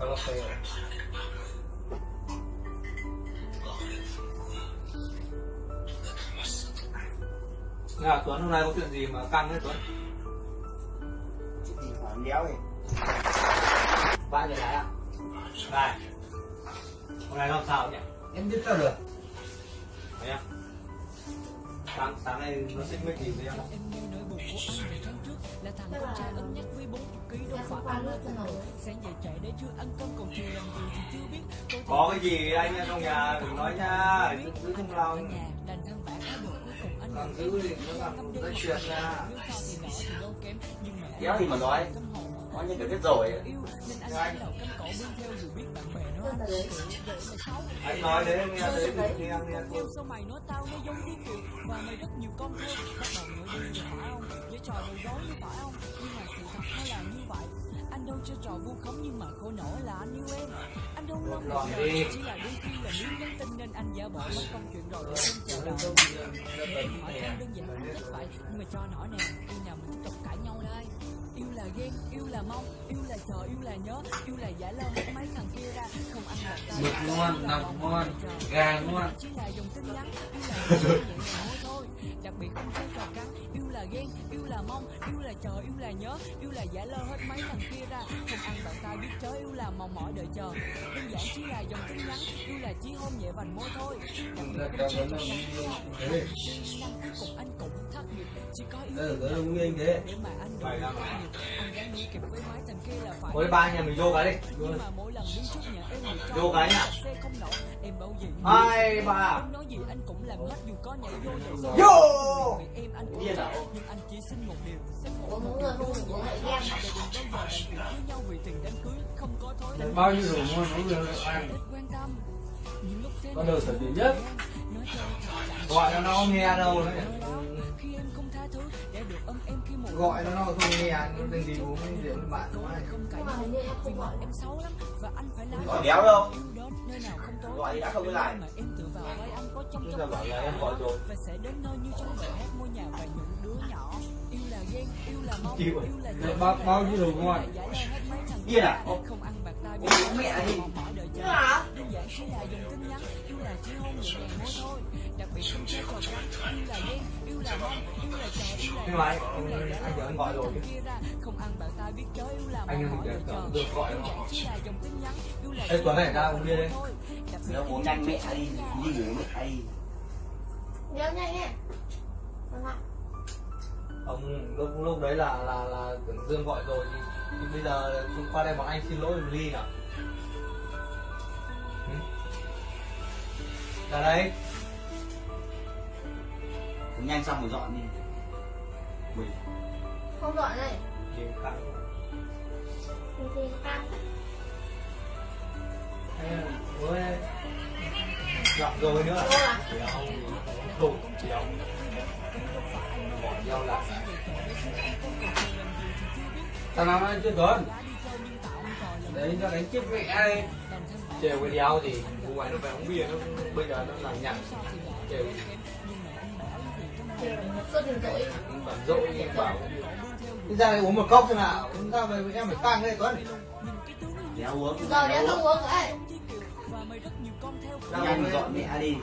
cà phê Nào Tuấn hôm nay có chuyện gì mà căng đấy Tuấn? Chuyện gì mà đéo thì Ba giờ lái à? Này Hôm nay làm sao nhỉ? em biết sao được Thấy không? Sáng, sáng nay nó xích mích gì với em không? em nghe nỗi buồn của anh về tháng trước là thằng con trai ấn nhắc với 40 nổi sáng dậy chạy để chưa ăn cơm còn chiều làm gì thì chưa biết. Có cái gì anh em trong nhà đừng nói nha giữ trong ở lòng Còn giữ thì nó làm nói chuyện ra nếu sau thì mà nói. Có như kiểu biết rồi. anh nói thế nghe thì nghe nghe Yêu sao mày nói tao nó giống đi kiều Và mày rất nhiều con theo Bắt đầu nói đi phải không? Với trò đầu gối như phải không? Nhưng mà sự Anh chơi trò vu khống nhưng mà khổ nổi là anh yêu em. Anh đâu Lọt một đi. Chỉ là đôi khi là muốn nhắn tin nên anh giả bộ mất công chuyện rồi để không chờ đợi. Em hỏi em đơn giản không chắc vậy Nhưng mà cho hỏi nè Khi nào mình tiếp tục cãi nhau đây ghen, yêu là mong, yêu là chờ, yêu là nhớ, yêu là giả lơ hết mấy thằng kia ra, không ăn một tay. Mực ngon, nọc ngon, gà ngon. Chỉ là dùng tin nhắn, yêu là nhẹ nhàng thôi thôi. Đặc biệt không chơi trò cắn, yêu là ghen, yêu là mong, yêu là chờ, yêu là nhớ, yêu là giả lơ hết mấy thằng kia ra, không ăn bạn ta biết chớ, yêu là mong mỏi đợi chờ. Đơn giản chỉ là dòng tin nhắn, yêu là chỉ hôn nhẹ vành môi thôi. Đặc biệt Là không nó trò cắn, chỉ yêu Ờ, cái đồng nguyên thế. để mà anh đủ Vậy là- nghiệp. Anh gắn đi kịp với mấy thằng kia là phải Với ba nhà mình vô cái đi nhưng mà mỗi lần đứng trước nhà em người Vô cái nhá. xe không nổi em bao gì Hai ba Em nói gì anh cũng làm hết dù có nhảy vô nhảy xuống Vô Vì em anh cũng Điên à? nhưng anh chỉ xin một điều xin một Không Đừng được có dạy bao em. giờ đừng bao giờ đàn cưới nhau vì tiền đám cưới không có thối đánh Bao nhiêu ngon quan tâm. Những lúc thế Con đồ sở trường nhất. nói cho Gọi nó nó không nghe đâu. Đấy Gọi nó nó không nghe Nó đừng đi uống rượu với bạn nó không gọi em xấu lắm và anh phải lái Gọi đéo đâu yêu đến nơi nào không tối Gọi thì đã không có lại. mà em tự vào vai anh có trong trong bảo là em gọi rồi và sẽ đến nơi như trong bài hát ngôi nhà và những đứa nhỏ yêu là ghen yêu là mong yêu là bao- bao nhiêu đồ ngon. Điên à? kia. không ăn bạc tay Ủa, mẹ đi. mỏi đợi chờ hả? đơn giản chỉ là dùng tin nhắn yêu là chỉ hôn nhẹ nhàng môi thôi đặc biệt không chơi trò cắn yêu là ghen yêu là mong yêu là chờ yêu là Nhưng mà anh- yêu là anh giờ anh gọi rồi chứ. kia ra không ăn bạc tay biết chớ yêu là Anh mình đợi chờ được gọi đơn giản chỉ là dùng tin nhắn yêu là Ê, Tuấn này ra uống bia đi. Nó uống nhanh mẹ đi Đi gửi mẹ đi Nhớ nhanh nhé Vâng Ông lúc, lúc đấy là là là tưởng Dương gọi rồi thì, thì bây giờ chúng qua đây bọn anh xin lỗi một ly nào. Ra đây Uống nhanh xong rồi dọn đi. Ui, Không gọi đây. Kiếm thì ăn Ôi Dọn rồi nữa. Vô à? Thì ông Tụt thì ông Tao nói nói chứ Tuấn. Đấy, nó đánh chết mẹ đây. Trêu cái đéo gì Vụ ngoại nó về uống bia nó Bây giờ nó làm đừng dỗi Bản dội bảo Đi ra đây uống một cốc xem nào Chúng ta về em phải tăng đây Tuấn. Đéo uống. Giờ đéo không uống rồi. Nhanh dọn mẹ đi